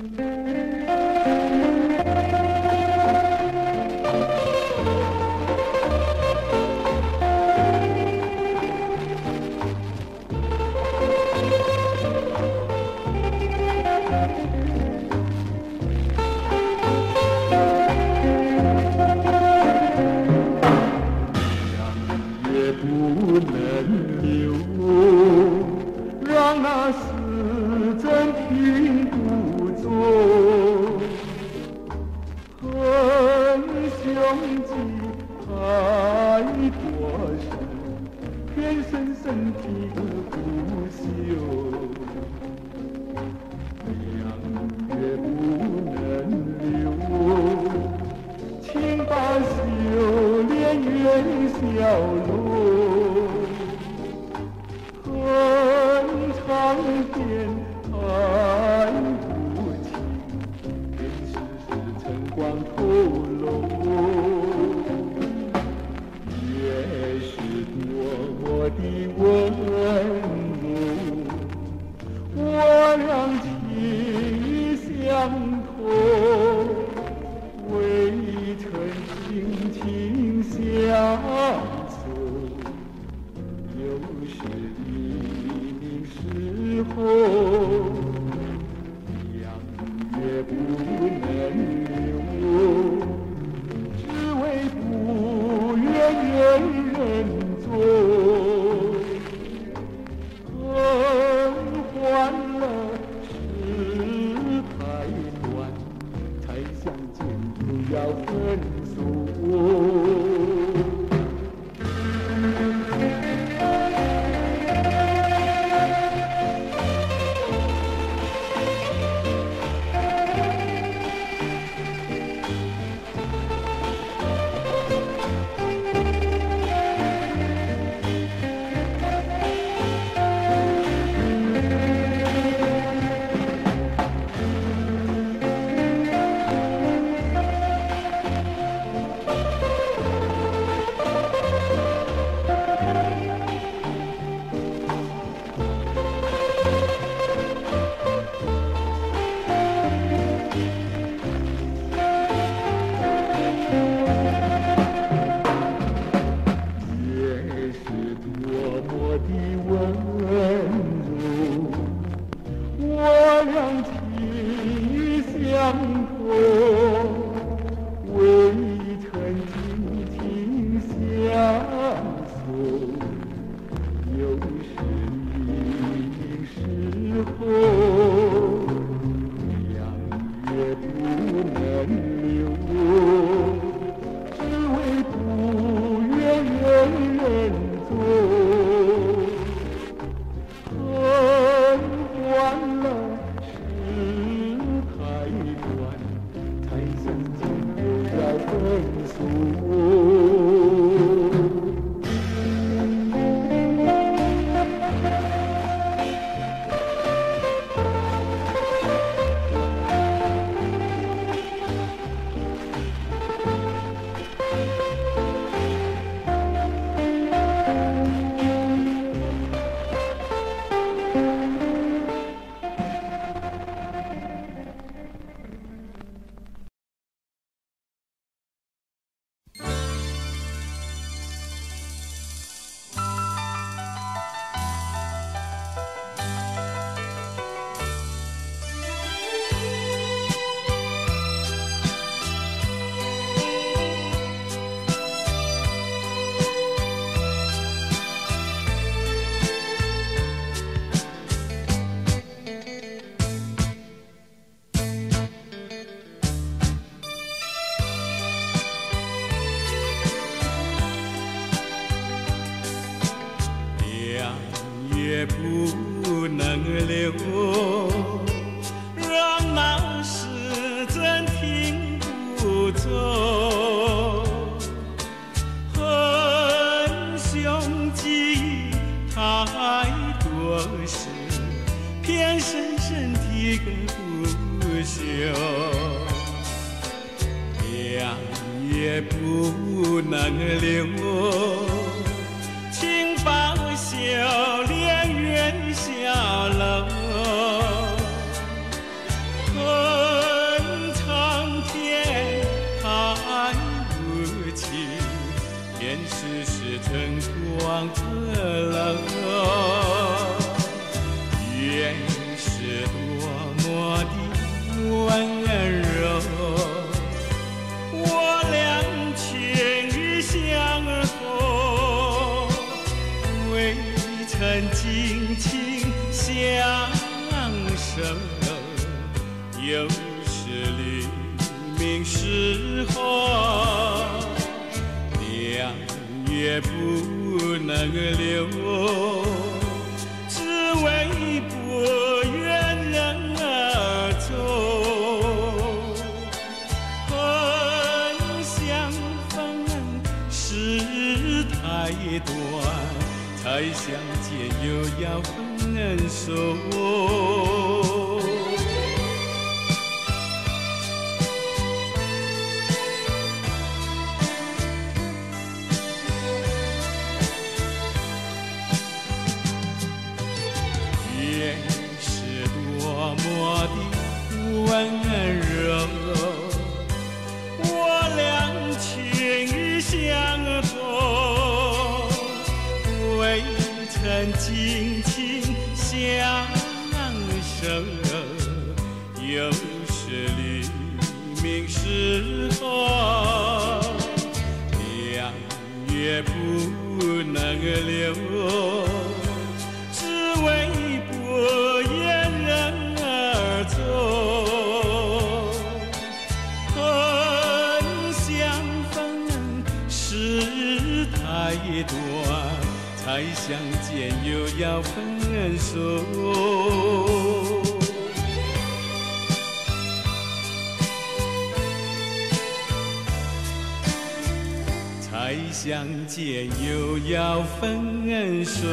Música 一个不朽明月不能留请把思念原谅恨苍天看无情尘是晨光透露也是多么的温人人醉，何欢乐世太短，才相见就要分手。 우 不能留。让那时针停不走，恨凶记忆太多事，偏深深的根不休。也不能留，请报销。又是黎明时花，两月不能留，只为不愿人儿走。恨相逢事太短，才相见又要分手。温柔，我俩情意相投，未曾紧紧相守。又是黎明时候，两月不能留。只为不太短，才相见又要分手。才相见又要分手。